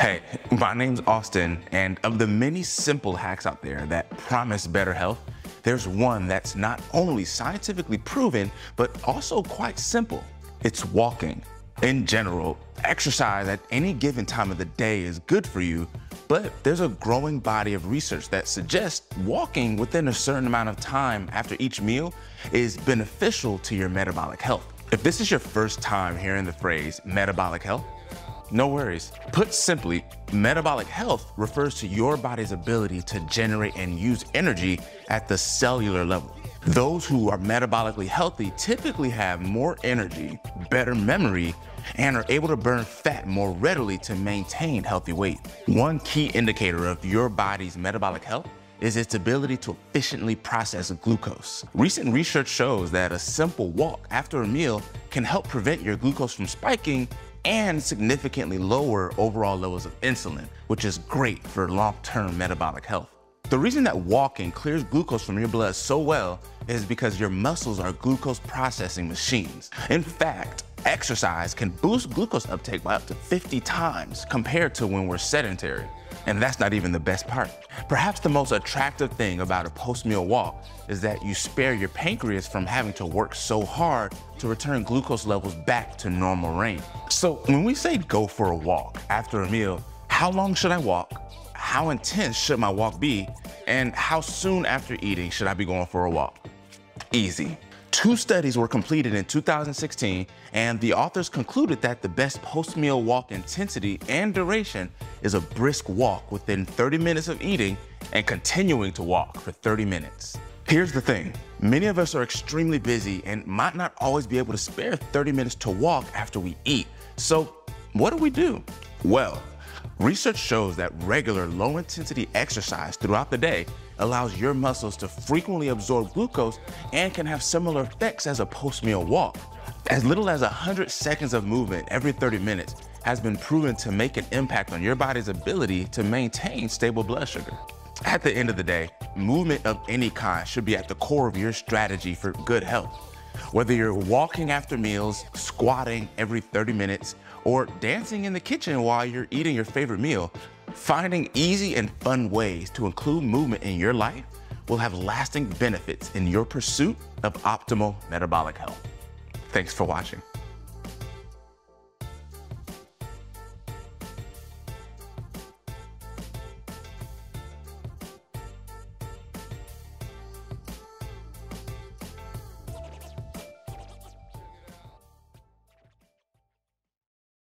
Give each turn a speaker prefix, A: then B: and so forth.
A: Hey, my name's Austin, and of the many simple hacks out there that promise better health, there's one that's not only scientifically proven, but also quite simple. It's walking. In general, exercise at any given time of the day is good for you, but there's a growing body of research that suggests walking within a certain amount of time after each meal is beneficial to your metabolic health. If this is your first time hearing the phrase metabolic health, no worries. Put simply, metabolic health refers to your body's ability to generate and use energy at the cellular level. Those who are metabolically healthy typically have more energy, better memory, and are able to burn fat more readily to maintain healthy weight. One key indicator of your body's metabolic health is its ability to efficiently process glucose. Recent research shows that a simple walk after a meal can help prevent your glucose from spiking and significantly lower overall levels of insulin, which is great for long-term metabolic health. The reason that walking clears glucose from your blood so well is because your muscles are glucose processing machines. In fact, exercise can boost glucose uptake by up to 50 times compared to when we're sedentary. And that's not even the best part. Perhaps the most attractive thing about a post-meal walk is that you spare your pancreas from having to work so hard to return glucose levels back to normal range. So when we say go for a walk after a meal, how long should I walk? How intense should my walk be? And how soon after eating should I be going for a walk? Easy. Two studies were completed in 2016, and the authors concluded that the best post-meal walk intensity and duration is a brisk walk within 30 minutes of eating and continuing to walk for 30 minutes. Here's the thing, many of us are extremely busy and might not always be able to spare 30 minutes to walk after we eat. So what do we do? Well, Research shows that regular low intensity exercise throughout the day allows your muscles to frequently absorb glucose and can have similar effects as a post-meal walk. As little as 100 seconds of movement every 30 minutes has been proven to make an impact on your body's ability to maintain stable blood sugar. At the end of the day, movement of any kind should be at the core of your strategy for good health. Whether you're walking after meals, squatting every 30 minutes, or dancing in the kitchen while you're eating your favorite meal, finding easy and fun ways to include movement in your life will have lasting benefits in your pursuit of optimal metabolic health. Thanks for watching.